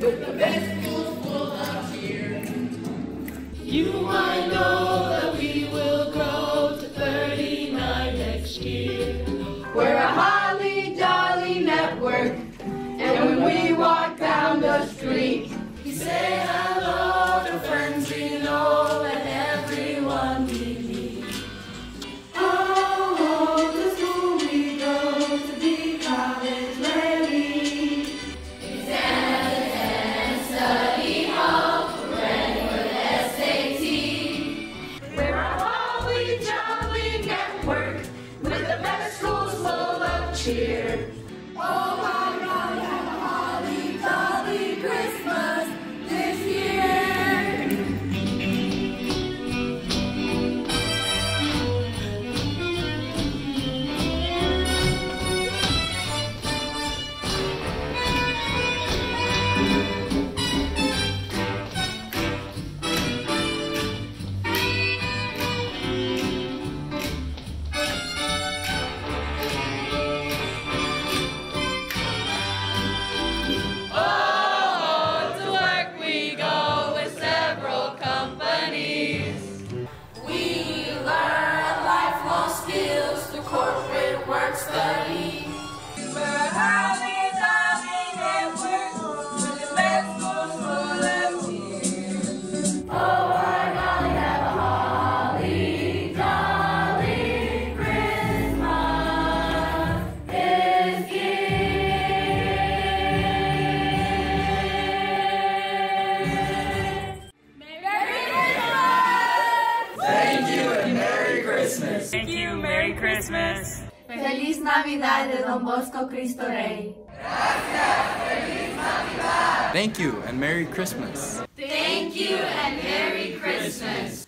with the best schools full of cheer. You, might know that we will grow to 39 next year. We're a holly jolly network, and when we walk down the street, you say, Oh, my. Christmas. Thank you. Merry Christmas. Feliz Navidad de Don Bosco Cristo Rey. Thank you and Merry Christmas. Thank you and Merry Christmas.